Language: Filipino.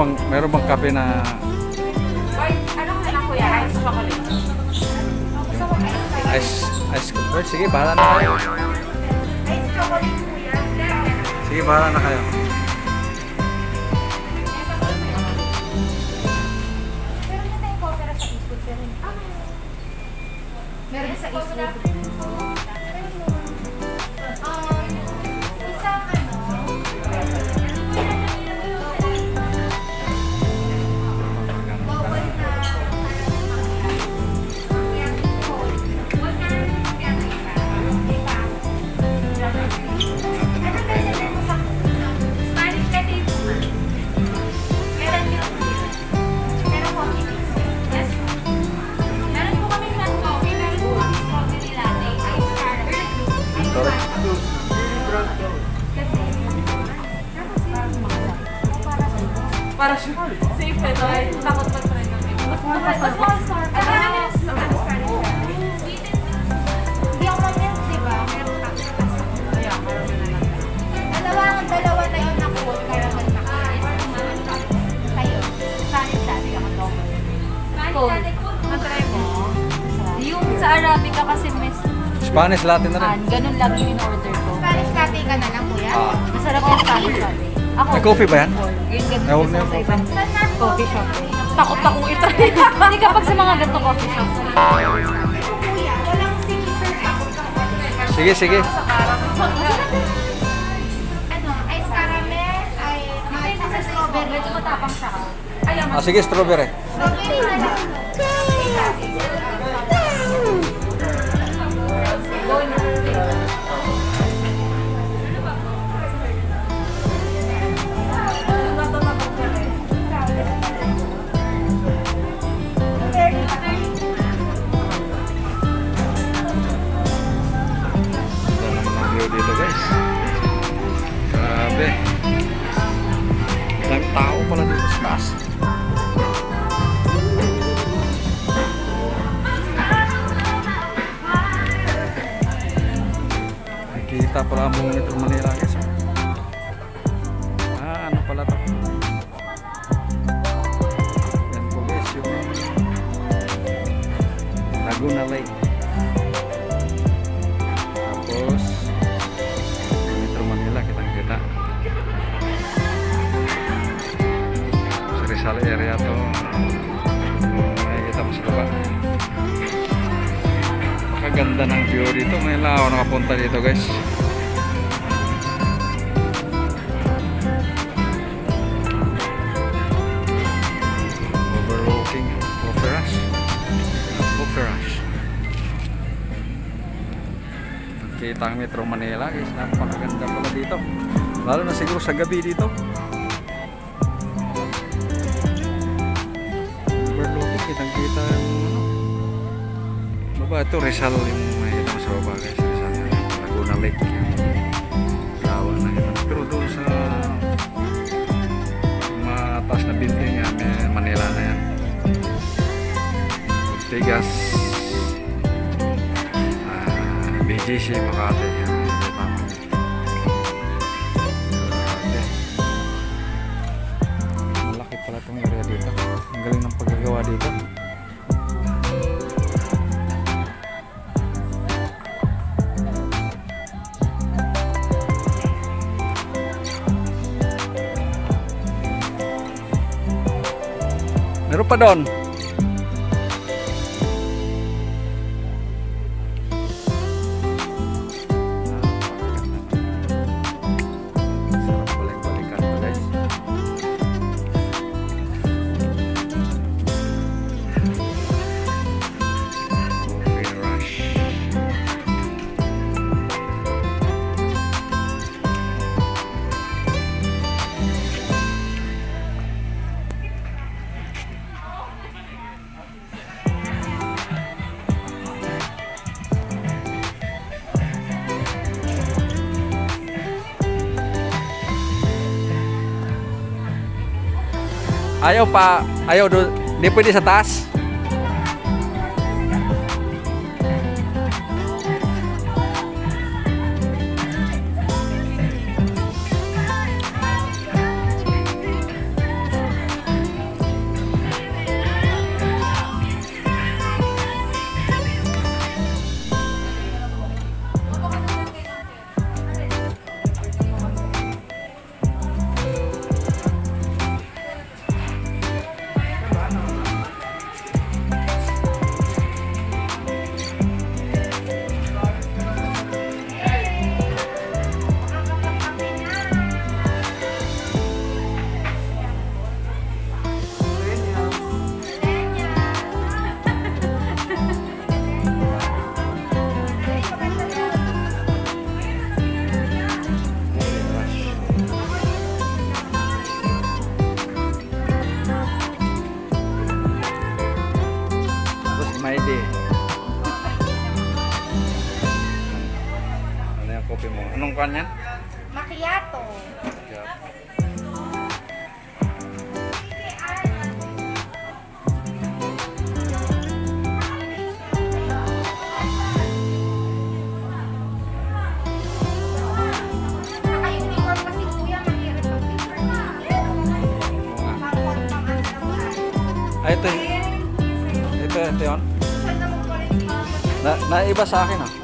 Meron bang kape na ano ka na kuya? Ice chocolate. ice ice coffee? Sige, bahala na kayo. Ice chocolate kuya. Sige, bahala na kayo. Safe ito. Ay, takot pa try namin. mas mas mas mas Ano namin caramel? Sweetened Hindi ako mag-milk, di ba? Meron kami. Kaya, meron na lang. Dalawa ang dalawa na yun ako. Caramel na Kayo. Spanish latte ako. Spanish Cold. Matry mo. Yung sa Arabica kasi miss Spanish latte na rin. an, ganun lang yung in-order ko. Spanish latte ka na lang, kuya? Ah. Masarap yung Spanish latte. Ako, May coffee ba yan? Yung ganun Ewan sa ibang na coffee shop. Takot akong itry. Hindi kapag sa mga ganito coffee shop. Ito, ako Sige, sige. Ano, ice caramel, ay, ay, sa strawberry. Medyo matapang siya. Ah, sige, strawberry. Strawberry Pala ang buong Metro Manila guys. oh. Ah, ano pala to? Yan po guys, yung Laguna Lake. Tapos Metro Manila kitang kita. Sa Rizal area to. Napakaganda ng view dito. May lao nakapunta dito guys. Overlooking Operas. Operas. Kita ang Metro Manila guys, napakaganda pala dito. Lalo na siguro sa gabi dito. apa itu Rizal yang main sama Surabaya guys. Rizalnya Laguna Lake yang rawan nah, gitu terus untuk eh, se matasnya bintingnya Manila ya. tegas nah, biji sih makanya yang Makati yan malaki pala itong area dito ang galing ng paggagawa dito pedon ayo pak. Ayo DP di setas. depannya? Macchiato. Ayo Ay, Ayo Ito, ito yun. Na, iba sa akin ah.